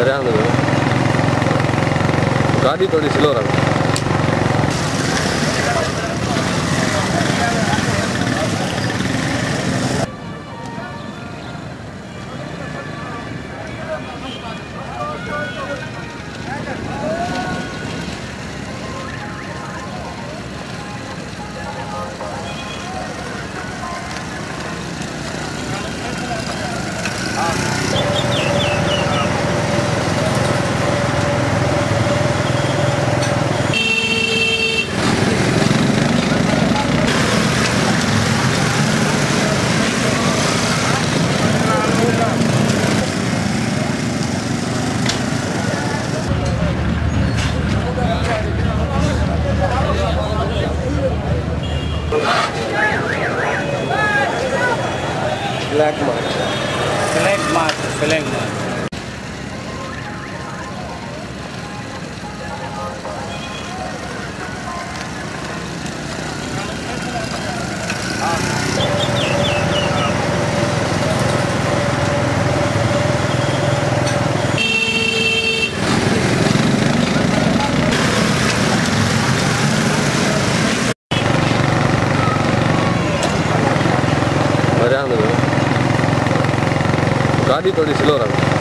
വരാമെന്നുള്ളത് കാട്ടി തൊഴിൽ ചിലവരാണ് Black Mark. Black Mark, Black Mark. Around the room. ಸಿಲೋರ್ ಆಗ